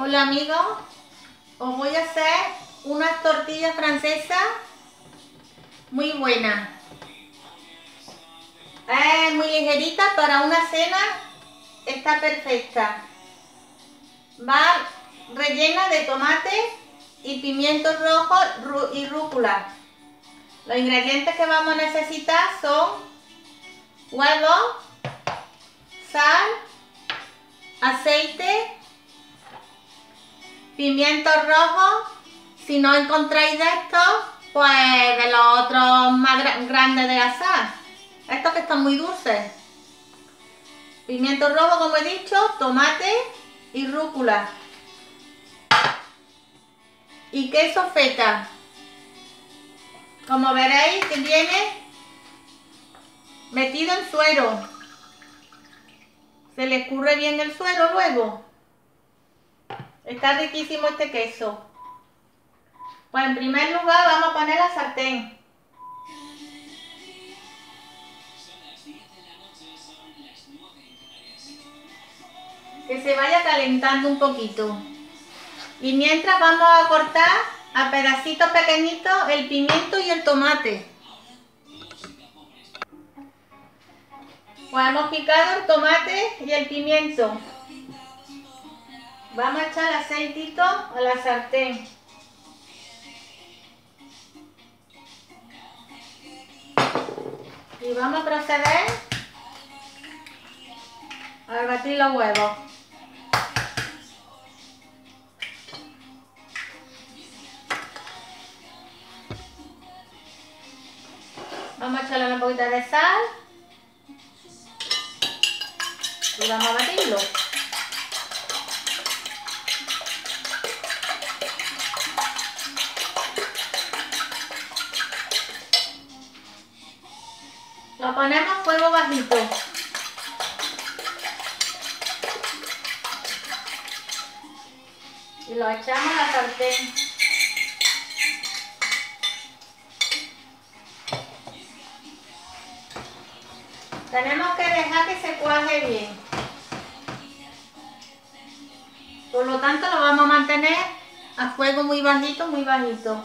Hola amigos, os voy a hacer unas tortillas francesas muy buenas. Es muy ligerita para una cena, está perfecta. Va rellena de tomate y pimiento rojo y rúcula. Los ingredientes que vamos a necesitar son huevo, sal, aceite, pimientos rojos. Si no encontráis de estos, pues de los otros más grandes de asar. Estos que están muy dulces. Pimiento rojo, como he dicho, tomate y rúcula. Y queso feta. Como veréis que viene metido en suero. Se le escurre bien el suero luego. Está riquísimo este queso. Pues en primer lugar vamos a poner la sartén. Que se vaya calentando un poquito. Y mientras vamos a cortar a pedacitos pequeñitos el pimiento y el tomate. Pues hemos picado el tomate y el pimiento. Vamos a echar aceitito a la sartén. Y vamos a proceder a batir los huevos. Vamos a echarle una poquita de sal. Y vamos a batirlo. Y lo echamos a la sartén. Tenemos que dejar que se cuaje bien. Por lo tanto lo vamos a mantener a fuego muy bajito, muy bajito.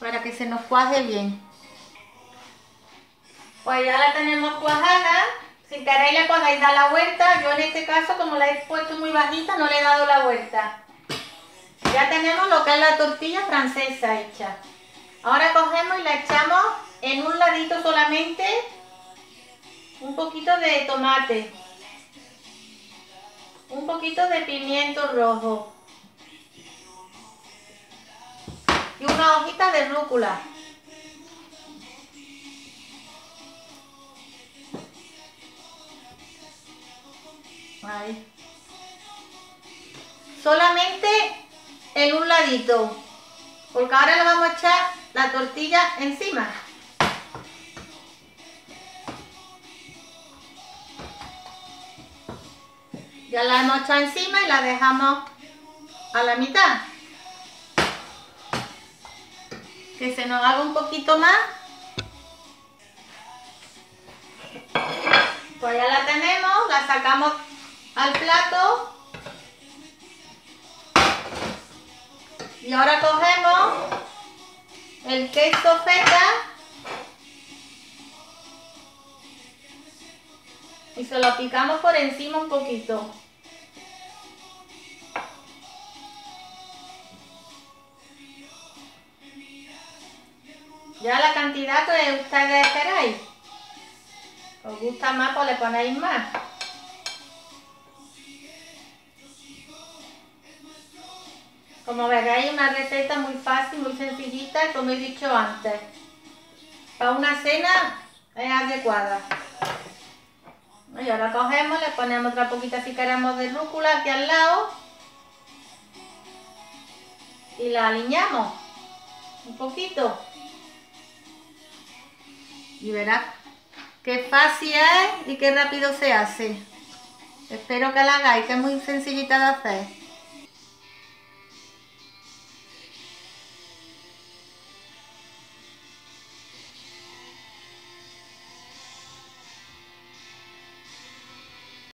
Para que se nos cuaje bien. Pues ya la tenemos cuajada. Si queréis le podéis dar la vuelta. Yo en este caso, como la he puesto muy bajita, no le he dado la vuelta. Ya tenemos lo que es la tortilla francesa hecha. Ahora cogemos y la echamos en un ladito solamente un poquito de tomate, un poquito de pimiento rojo y una hojita de rúcula. Solamente en un ladito, porque ahora le vamos a echar la tortilla encima. Ya la hemos echado encima y la dejamos a la mitad. Que se nos haga un poquito más. Pues ya la tenemos, la sacamos al plato. Y ahora cogemos el queso feta y se lo picamos por encima un poquito. Ya la cantidad que ustedes queráis. ¿Os gusta más? Pues le ponéis más. Como veréis, una receta muy fácil, muy sencillita, como he dicho antes. Para una cena es adecuada. Y ahora cogemos, le ponemos otra poquita si queremos de rúcula aquí al lado. Y la alineamos un poquito y verás qué fácil es y qué rápido se hace. Espero que la hagáis, que es muy sencillita de hacer.